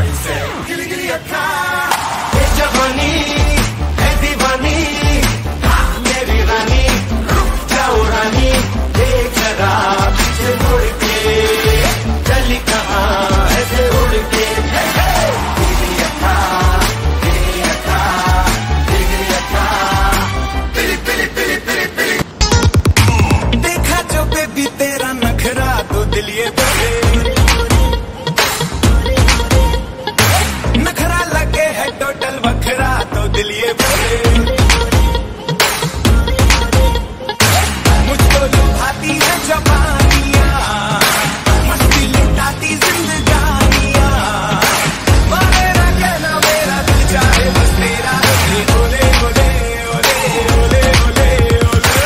mindset. Gilly, gilly, a car. It's Javani, it's Divani. मेरी रानी, रुक जाओ रानी. देख जरा पीछे मुड़ के, चली कहाँ ऐसे उड़ के. Gilly, a car, gilly, a car, gilly, a car. Pili, pili, pili, pili, pili. देखा जो बेबी तेरा नखरा तो दिल ये दिलिए मुझको लुभाती है जवानिया, मस्ती लुटाती जिंदगानिया। मेरा कहना मेरा दिल जाए बस तेरा ओले ओले ओले ओले ओले ओले।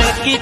लकी